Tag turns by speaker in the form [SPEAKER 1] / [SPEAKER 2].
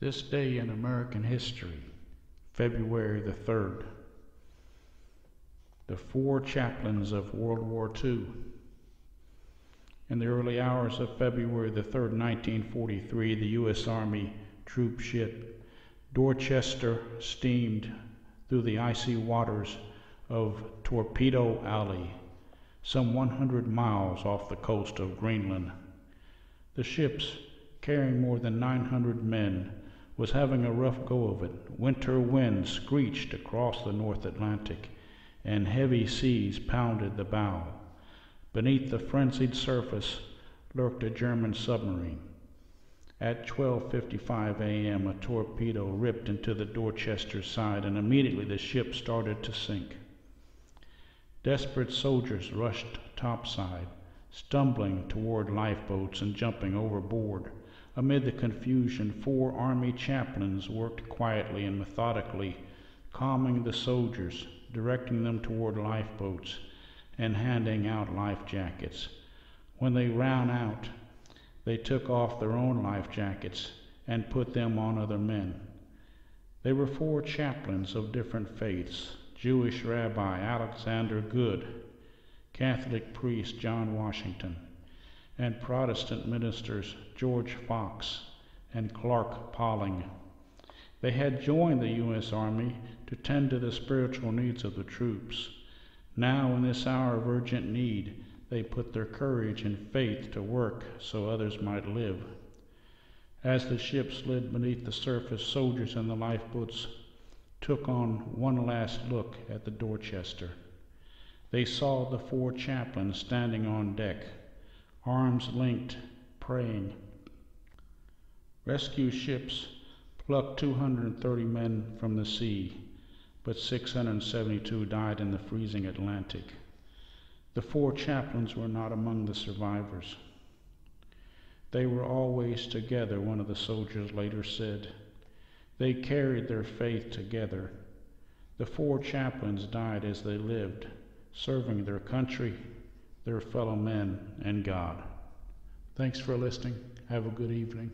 [SPEAKER 1] This day in American history, February the 3rd. The four chaplains of World War II. In the early hours of February the 3rd, 1943, the U.S. Army troop ship Dorchester steamed through the icy waters of Torpedo Alley, some 100 miles off the coast of Greenland. The ships, carrying more than 900 men, was having a rough go of it. Winter winds screeched across the North Atlantic, and heavy seas pounded the bow. Beneath the frenzied surface lurked a German submarine. At 12:55 a.m., a torpedo ripped into the Dorchester side, and immediately the ship started to sink. Desperate soldiers rushed topside, stumbling toward lifeboats and jumping overboard. Amid the confusion, four army chaplains worked quietly and methodically, calming the soldiers, directing them toward lifeboats, and handing out life jackets. When they ran out, they took off their own life jackets and put them on other men. They were four chaplains of different faiths Jewish Rabbi Alexander Goode, Catholic priest John Washington and Protestant ministers George Fox and Clark Poling. They had joined the U.S. Army to tend to the spiritual needs of the troops. Now, in this hour of urgent need, they put their courage and faith to work so others might live. As the ship slid beneath the surface, soldiers in the lifeboats took on one last look at the Dorchester. They saw the four chaplains standing on deck, arms linked, praying. Rescue ships plucked 230 men from the sea, but 672 died in the freezing Atlantic. The four chaplains were not among the survivors. They were always together, one of the soldiers later said. They carried their faith together. The four chaplains died as they lived, serving their country their fellow men and God. Thanks for listening. Have a good evening.